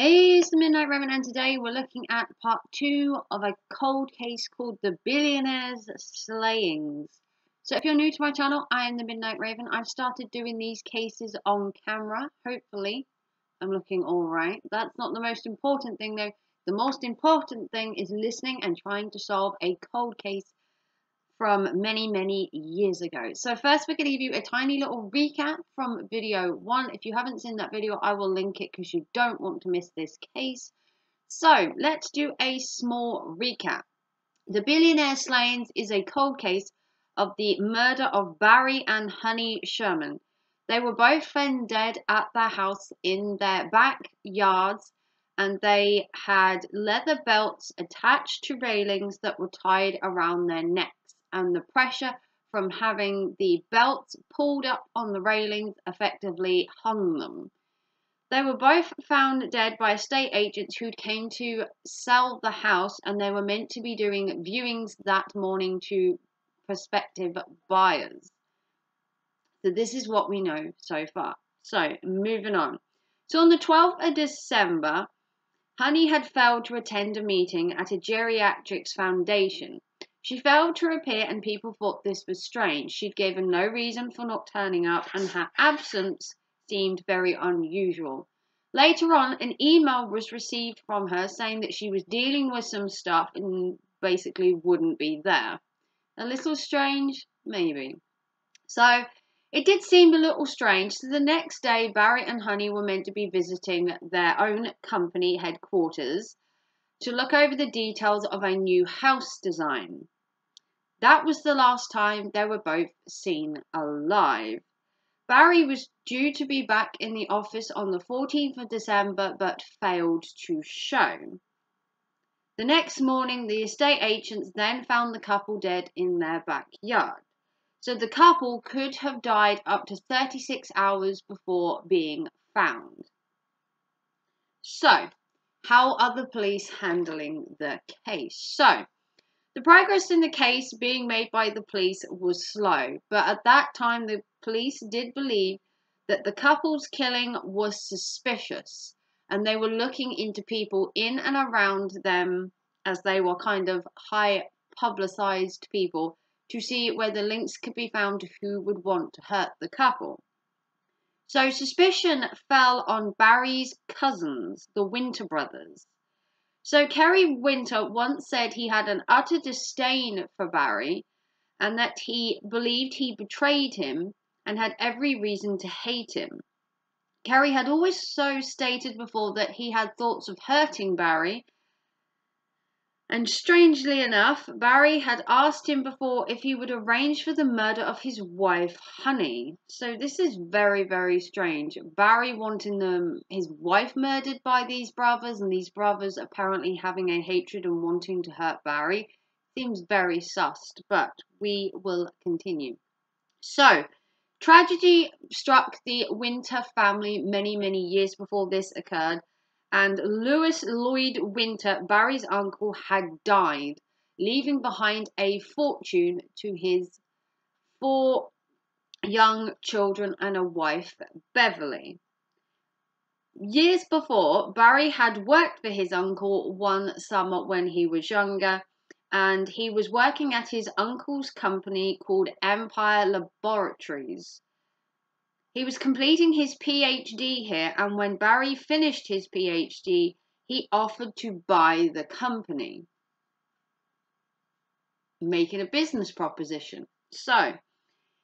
Hey, it's the Midnight Raven, and today we're looking at part two of a cold case called The Billionaire's Slayings. So, if you're new to my channel, I am the Midnight Raven. I've started doing these cases on camera. Hopefully, I'm looking alright. That's not the most important thing, though. The most important thing is listening and trying to solve a cold case from many, many years ago. So first we're going to give you a tiny little recap from video one. If you haven't seen that video, I will link it because you don't want to miss this case. So let's do a small recap. The Billionaire Slayings is a cold case of the murder of Barry and Honey Sherman. They were both found dead at their house in their backyards and they had leather belts attached to railings that were tied around their necks and the pressure from having the belts pulled up on the railings effectively hung them. They were both found dead by estate agents who came to sell the house and they were meant to be doing viewings that morning to prospective buyers. So this is what we know so far. So moving on. So on the 12th of December, Honey had failed to attend a meeting at a geriatrics foundation. She failed to appear and people thought this was strange. She'd given no reason for not turning up and her absence seemed very unusual. Later on, an email was received from her saying that she was dealing with some stuff and basically wouldn't be there. A little strange? Maybe. So, it did seem a little strange. So the next day, Barry and Honey were meant to be visiting their own company headquarters to look over the details of a new house design. That was the last time they were both seen alive. Barry was due to be back in the office on the 14th of December but failed to show. The next morning, the estate agents then found the couple dead in their backyard. So the couple could have died up to 36 hours before being found. So, how are the police handling the case? So, the progress in the case being made by the police was slow, but at that time the police did believe that the couple's killing was suspicious and they were looking into people in and around them as they were kind of high publicized people to see whether links could be found who would want to hurt the couple. So suspicion fell on Barry's cousins, the Winter brothers. So Kerry Winter once said he had an utter disdain for Barry and that he believed he betrayed him and had every reason to hate him. Kerry had always so stated before that he had thoughts of hurting Barry and strangely enough, Barry had asked him before if he would arrange for the murder of his wife, Honey. So this is very, very strange. Barry wanting them, his wife murdered by these brothers, and these brothers apparently having a hatred and wanting to hurt Barry. Seems very sus, but we will continue. So, tragedy struck the Winter family many, many years before this occurred and Lewis Lloyd Winter, Barry's uncle, had died, leaving behind a fortune to his four young children and a wife, Beverly. Years before, Barry had worked for his uncle one summer when he was younger, and he was working at his uncle's company called Empire Laboratories. He was completing his PhD here, and when Barry finished his PhD, he offered to buy the company, making a business proposition. So,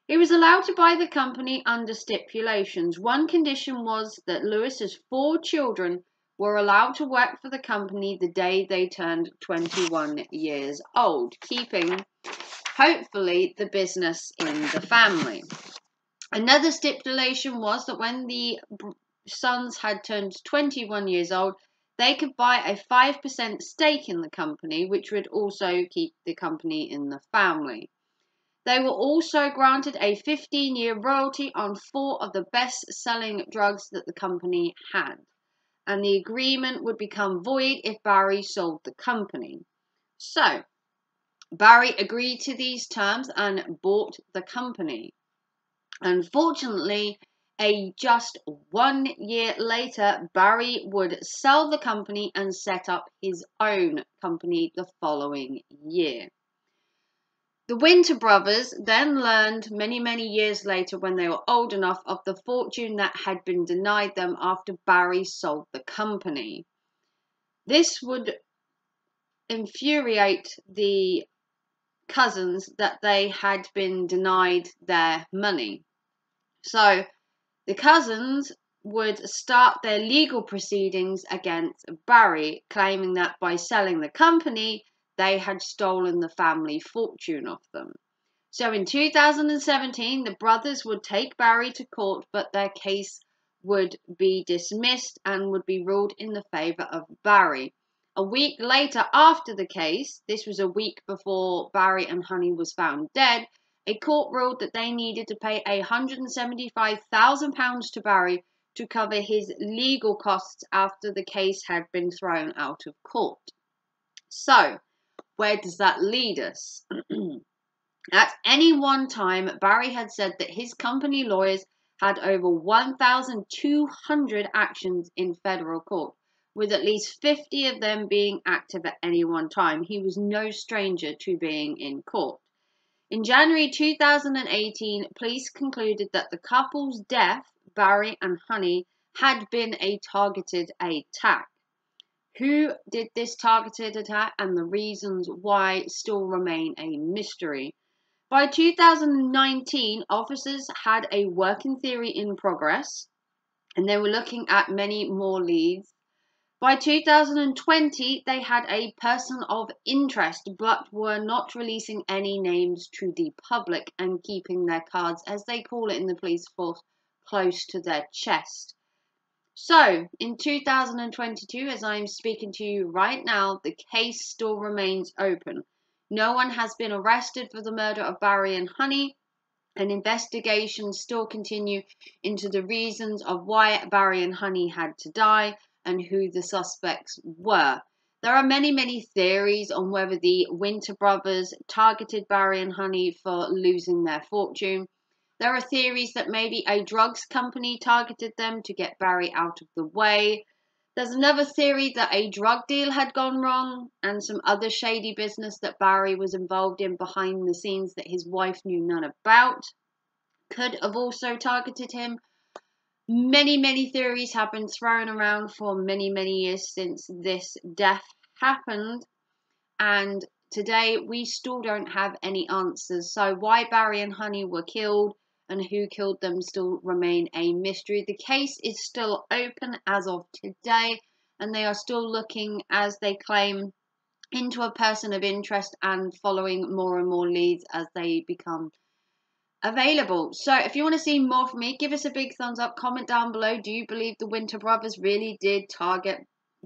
he was allowed to buy the company under stipulations. One condition was that Lewis's four children were allowed to work for the company the day they turned 21 years old, keeping, hopefully, the business in the family. Another stipulation was that when the sons had turned 21 years old, they could buy a 5% stake in the company, which would also keep the company in the family. They were also granted a 15 year royalty on four of the best selling drugs that the company had. And the agreement would become void if Barry sold the company. So, Barry agreed to these terms and bought the company. Unfortunately, A just one year later, Barry would sell the company and set up his own company the following year. The Winter brothers then learned many, many years later, when they were old enough, of the fortune that had been denied them after Barry sold the company. This would infuriate the cousins that they had been denied their money. So the cousins would start their legal proceedings against Barry, claiming that by selling the company, they had stolen the family fortune off them. So in 2017, the brothers would take Barry to court, but their case would be dismissed and would be ruled in the favour of Barry. A week later, after the case, this was a week before Barry and Honey was found dead, a court ruled that they needed to pay £175,000 to Barry to cover his legal costs after the case had been thrown out of court. So, where does that lead us? At any one time, Barry had said that his company lawyers had over 1,200 actions in federal court, with at least 50 of them being active at any one time. He was no stranger to being in court. In January 2018, police concluded that the couple's death, Barry and Honey, had been a targeted attack. Who did this targeted attack and the reasons why still remain a mystery. By 2019, officers had a working theory in progress and they were looking at many more leads. By 2020, they had a person of interest but were not releasing any names to the public and keeping their cards, as they call it in the police force, close to their chest. So, in 2022, as I'm speaking to you right now, the case still remains open. No one has been arrested for the murder of Barry and Honey, and investigations still continue into the reasons of why Barry and Honey had to die and who the suspects were. There are many, many theories on whether the Winter brothers targeted Barry and Honey for losing their fortune. There are theories that maybe a drugs company targeted them to get Barry out of the way. There's another theory that a drug deal had gone wrong and some other shady business that Barry was involved in behind the scenes that his wife knew none about could have also targeted him. Many, many theories have been thrown around for many, many years since this death happened. And today we still don't have any answers. So, why Barry and Honey were killed and who killed them still remain a mystery. The case is still open as of today, and they are still looking, as they claim, into a person of interest and following more and more leads as they become available. So if you want to see more from me, give us a big thumbs up, comment down below. Do you believe the Winter Brothers really did target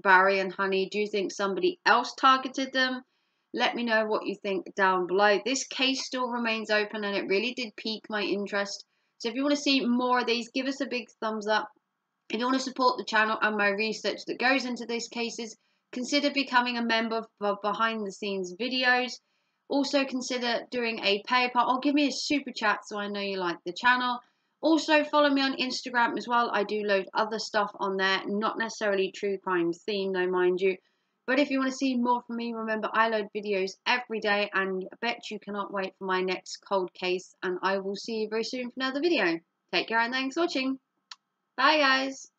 Barry and Honey? Do you think somebody else targeted them? Let me know what you think down below. This case still remains open and it really did pique my interest. So if you want to see more of these, give us a big thumbs up. If you want to support the channel and my research that goes into these cases, consider becoming a member for behind the scenes videos. Also consider doing a PayPal or give me a super chat so I know you like the channel. Also follow me on Instagram as well. I do load other stuff on there, not necessarily true crime theme though mind you. But if you want to see more from me, remember I load videos every day and I bet you cannot wait for my next cold case. And I will see you very soon for another video. Take care and thanks for watching. Bye guys.